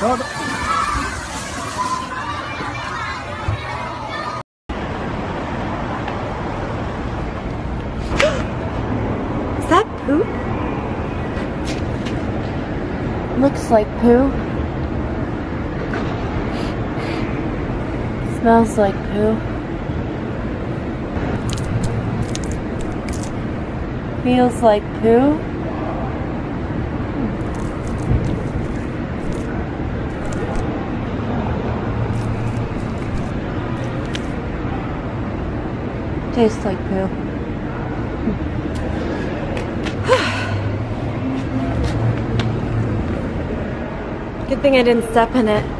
Is that poop? Looks like poo. Smells like poo. Feels like poo. Tastes like poo. Good thing I didn't step in it.